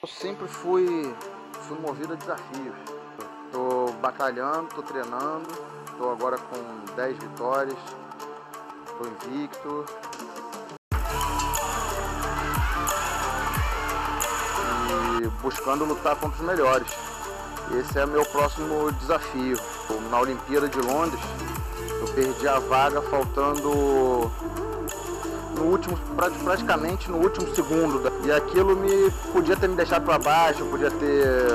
Eu sempre fui, fui movido a desafios. Estou batalhando, estou treinando, estou agora com 10 vitórias, estou invicto. E buscando lutar contra os melhores. Esse é meu próximo desafio. Na Olimpíada de Londres, eu perdi a vaga faltando último, praticamente no último segundo. E aquilo me podia ter me deixado para baixo, podia ter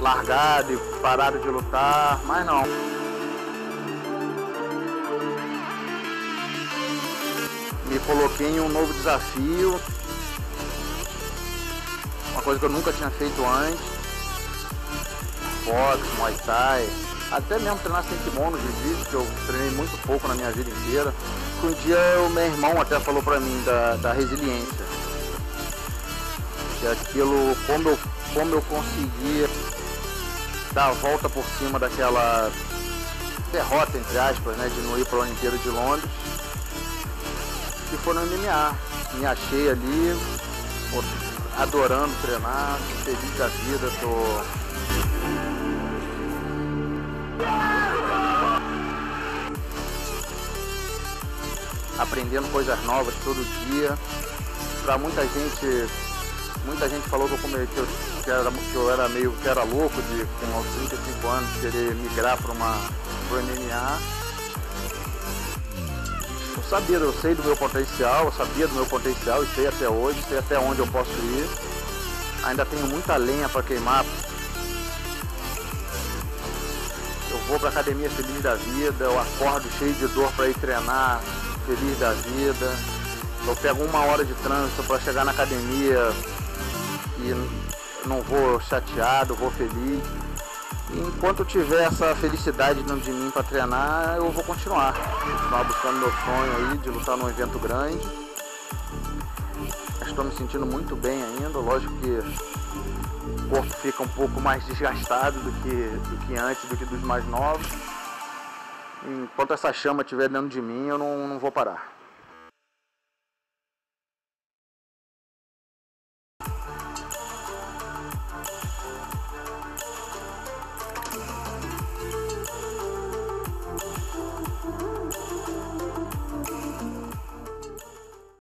largado e parado de lutar, mas não. Me coloquei em um novo desafio, uma coisa que eu nunca tinha feito antes. Boxe, Muay Thai, até mesmo treinar sem kimono, jiu-jitsu, que eu treinei muito pouco na minha vida inteira um dia o meu irmão até falou pra mim da, da resiliência. Que aquilo, como eu, como eu conseguia dar a volta por cima daquela derrota, entre aspas, né, de não ir para a Olimpíada de Londres, que foi no MMA. Me achei ali, adorando treinar, feliz da vida, tô aprendendo coisas novas todo dia. Para muita gente, muita gente falou que eu, come, que eu, que era, que eu era meio que era louco de com aos 35 anos querer migrar para uma pro MMA. Eu sabia, eu sei do meu potencial, eu sabia do meu potencial e sei até hoje, sei até onde eu posso ir. Ainda tenho muita lenha para queimar. Eu vou para academia feliz da vida, eu acordo cheio de dor para ir treinar, feliz da vida. Eu pego uma hora de trânsito para chegar na academia e não vou chateado, vou feliz. E enquanto eu tiver essa felicidade dentro de mim para treinar, eu vou continuar. Continuar buscando meu sonho aí de lutar num evento grande. Estou me sentindo muito bem ainda, lógico que o corpo fica um pouco mais desgastado do que, do que antes, do que dos mais novos enquanto essa chama estiver dentro de mim, eu não, não vou parar.